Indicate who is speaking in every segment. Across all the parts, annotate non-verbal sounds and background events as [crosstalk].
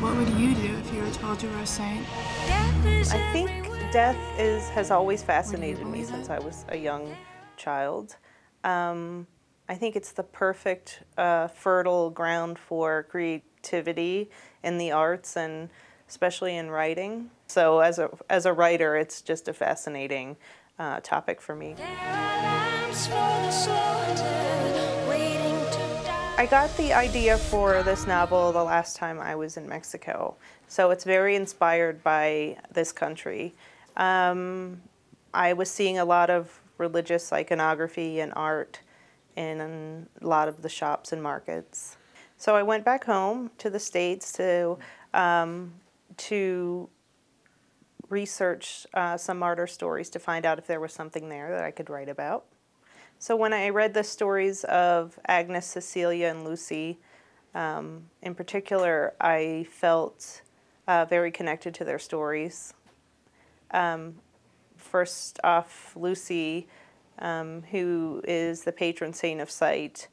Speaker 1: What would you do if you were told you were a saint?
Speaker 2: I think death is has always fascinated me since I was a young child. Um, I think it's the perfect uh, fertile ground for creativity in the arts and especially in writing. So as a as a writer, it's just a fascinating uh, topic for me. I got the idea for this novel the last time I was in Mexico, so it's very inspired by this country. Um, I was seeing a lot of religious iconography and art in a lot of the shops and markets. So I went back home to the States to, um, to research uh, some martyr stories to find out if there was something there that I could write about. So when I read the stories of Agnes, Cecilia, and Lucy, um, in particular, I felt uh, very connected to their stories. Um, first off, Lucy, um, who is the patron saint of sight,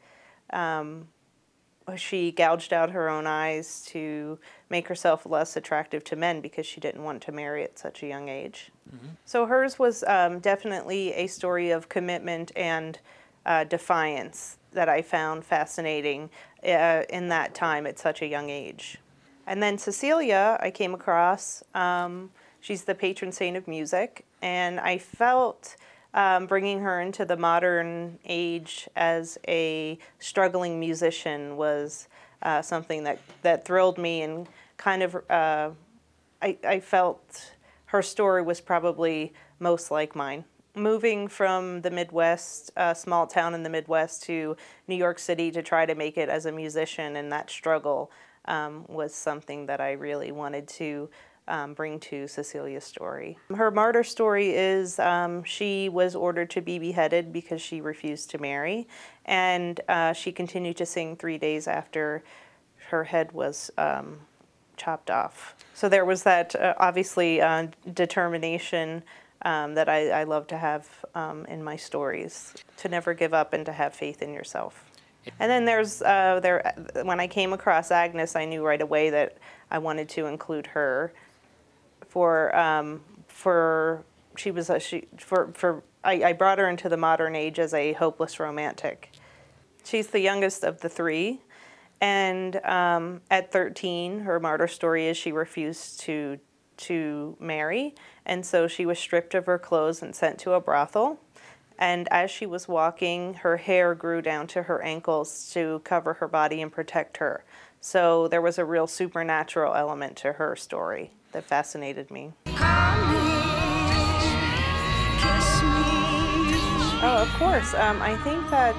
Speaker 2: um, she gouged out her own eyes to make herself less attractive to men because she didn't want to marry at such a young age. Mm-hmm. So hers was um, definitely a story of commitment and uh, defiance that I found fascinating uh, in that time at such a young age. And then Cecilia, I came across. Um, she's the patron saint of music, and I felt um, bringing her into the modern age as a struggling musician was uh, something that, that thrilled me and kind of uh, I, I felt her story was probably most like mine. Moving from the Midwest, a small town in the Midwest, to New York City to try to make it as a musician and that struggle um, was something that I really wanted to um, bring to Cecilia's story. Her martyr story is um, she was ordered to be beheaded because she refused to marry, and uh, she continued to sing three days after her head was um, chopped off. So there was that uh, obviously uh, determination um, that I, I, love to have um, in my stories to never give up and to have faith in yourself. And then there's uh, there when I came across Agnes, I knew right away that I wanted to include her for um, for she was a she for for I, I brought her into the modern age as a hopeless romantic. She's the youngest of the three, and um, at 13, her martyr story is she refused to to marry, and so she was stripped of her clothes and sent to a brothel. And as she was walking, her hair grew down to her ankles to cover her body and protect her. So there was a real supernatural element to her story that fascinated me. Oh, of course. Um, I think that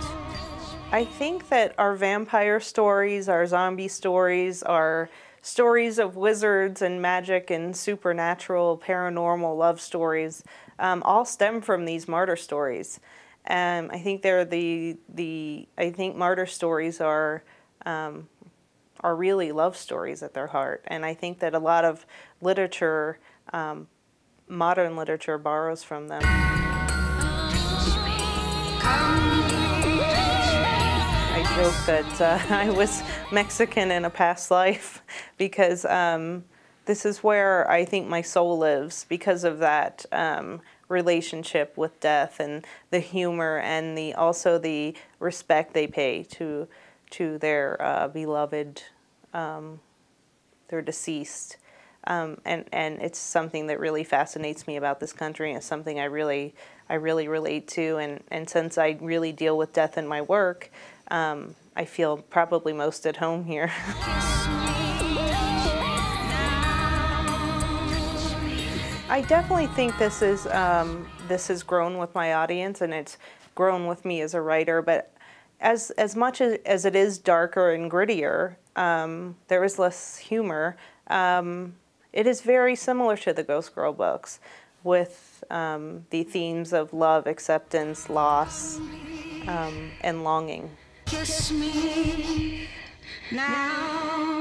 Speaker 2: I think that our vampire stories, our zombie stories, our stories of wizards and magic and supernatural, paranormal love stories, um, all stem from these martyr stories. And I think they're the the I think martyr stories are um, are really love stories at their heart. And I think that a lot of literature, um, modern literature, borrows from them. I joke that uh, [laughs] I was Mexican in a past life [laughs] because um, this is where I think my soul lives because of that um, relationship with death and the humor and the also the respect they pay to to their uh, beloved, um, their deceased. Um, and, and it's something that really fascinates me about this country and something I really, I really relate to. And, and since I really deal with death in my work, um, I feel probably most at home here. [laughs] I definitely think this is um, this has grown with my audience and it's grown with me as a writer. But as as much as, as it is darker and grittier, um, there is less humor. Um, it is very similar to the Ghostgirl books, with um, the themes of love, acceptance, loss, um, and longing. Kiss me now.